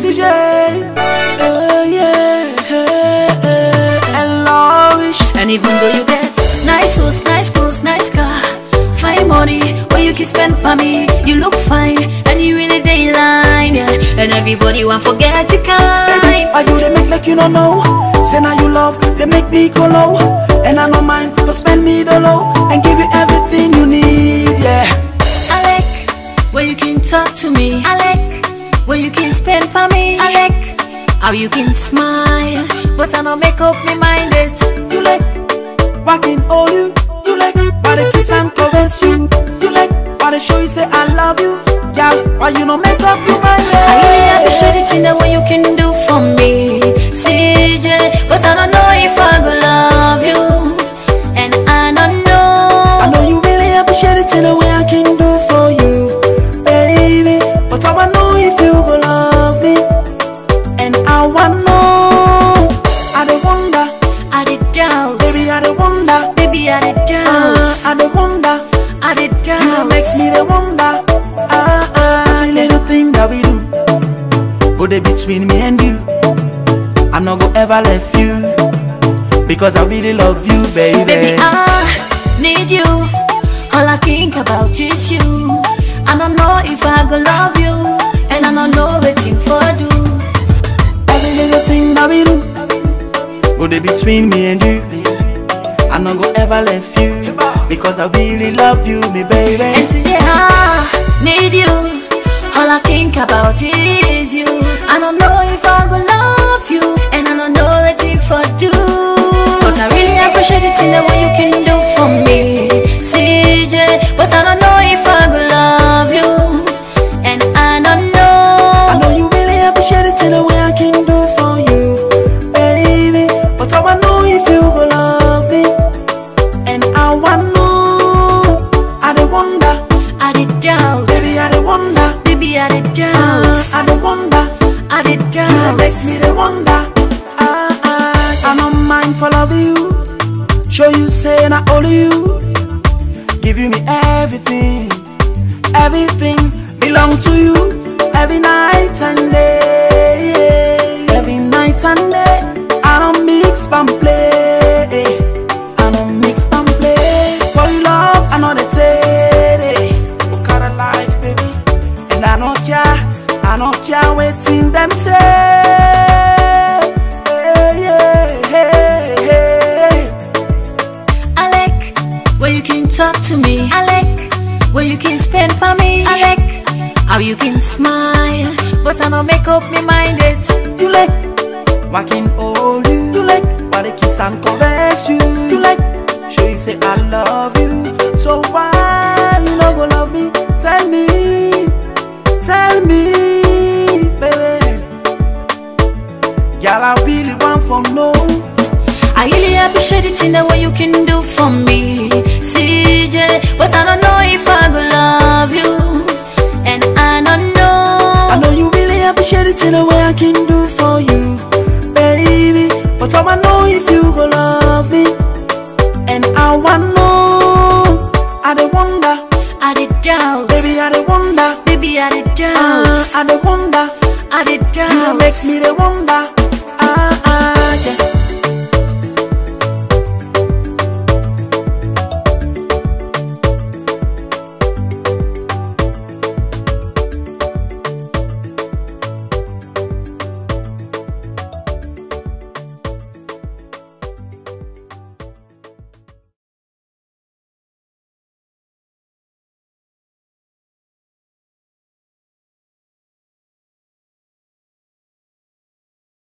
CJ, uh, yeah, and Laurish. And even though you get nice house, nice clothes, nice car, fine money, where you can spend for me, you look fine, and you really day line, yeah. And everybody want forget you Baby, kind. why you they make like you don't know? Say now you love, they make me go low. And I don't mind to spend me the low to me. I like you can spend for me. I like how you can smile, but I don't make up my mind it. You like what walking all you. You like why they kiss and caress you. You like why they show you say I love you. Yeah, why you don't make up your mind? I really appreciate it in the way you can do for me, CJ. But I don't know if I You don't doubt. make me the wonder. Ah, ah, the little thing that we do, go there between me and you. I'm not gonna ever left you because I really love you, baby. Baby, I need you. All I think about is you. I don't know if I go love you, and I don't know waiting for do. Every little thing that we do, go there between me and you. I'm not gonna ever left you because I really love you, me baby. And CJ, I ah, need you. All I think about is you. I don't know if I'm gonna love you, and I don't know waiting for do. But I really appreciate it in the way wanna know. I don't wonder, I did doubt, baby. I don't wonder. baby, I did Uh, doubt, I don't wonder. I did That doubt. makes me the wonder. Ah, ah, I'm not mindful of you. Show you say not only you. Give you me everything. Everything belong to you. Every night and day. Every night and day. Like you can spend for me. I like how you can smile, but I don't make up me mind it. You like walking all you. You like why I kiss and caress you. You like show you say I love you. So why you not gonna love me? Tell me, tell me, baby. Girl, I really want from no. I really appreciate it in the way you can do for me, really appreciate in the way I can do for you, baby. But I wanna know if you gonna love me, and I wanna know. I don't wonder, I did doubt, baby. I don't wonder. baby, I did Uh, doubt, I don't wonder. I did You don't make me the wonder.